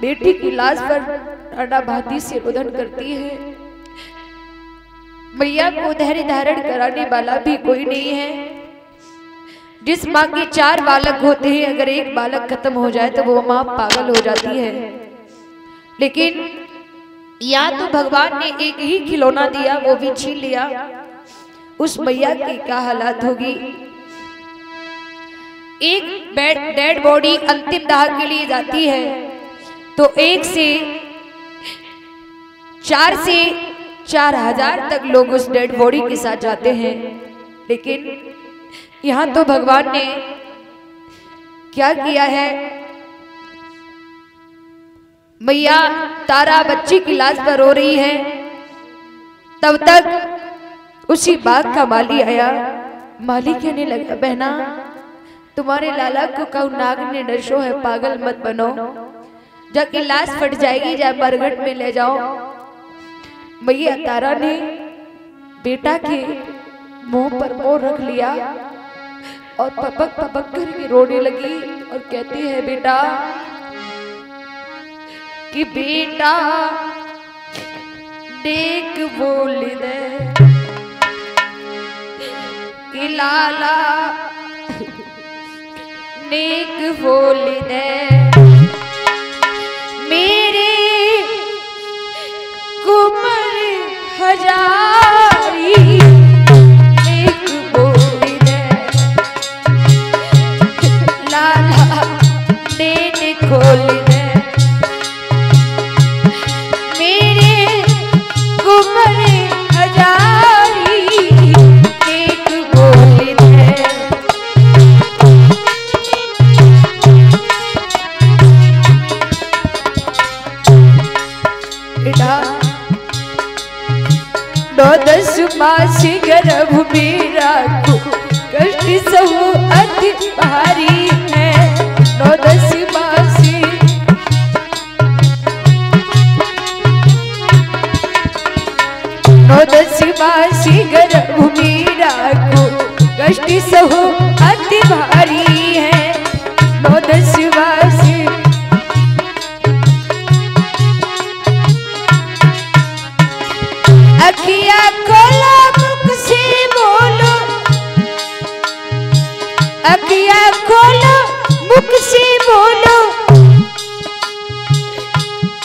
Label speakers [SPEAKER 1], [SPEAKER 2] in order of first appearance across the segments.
[SPEAKER 1] बेटी की लाश पर टाटा भाती से रुदन करती है। मैया को धैर्य धारण कराने वाला भी कोई नहीं है। जिस माँ के चार बालक होते हैं, अगर एक बालक खत्म हो जाए तो वो माँ पागल हो जाती है। लेकिन या तो भगवान ने एक ही खिलौना दिया, वो भी छीन लिया। उस मैया की क्या हालात होगी? एक डेड बॉडी अंतिम दाह के लिए जाती है। तो एक से चार से चार हज़ार तक लोग उस डेड बॉडी के साथ जाते हैं। लेकिन यहाँ तो भगवान ने क्या किया है? मैया तारा बच्ची की लाश पर रो रही है। तब तक उसी बाग का माली आया। माली कहने लगा, बहना, तुम्हारे लाला को कहू नाग ने डरशो है, पागल मत बनो। जाके लाश फट जाएगी जा बरगट में ले जाओ। मैया तारा ने बेटा के मुँह पर मोह रख लिया और पपक पपक करके रोने लगी और कहती है, बेटा, कि बेटा, देख बोल दे कि लाला, नेक बोल दे बेटा। नौ दस मास गर्भ मेरा कष्ट सहु अति भारी है। नौ दस मास। नौ दस मास गर्भ मेरा कष्ट सहु अति भारी है। नौ दस मास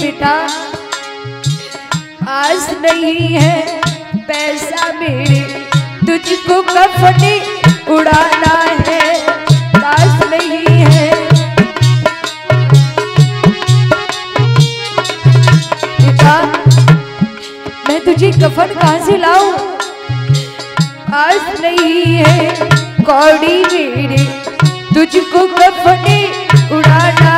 [SPEAKER 1] बेटा, आज नहीं है पैसा मेरे, तुझको कफनी उड़ाना है। आज नहीं है। बेटा, मैं तुझे कफन कहाँ से लाऊं? आज नहीं है कौड़ी मेरे, तुझको कफनी उड़ाना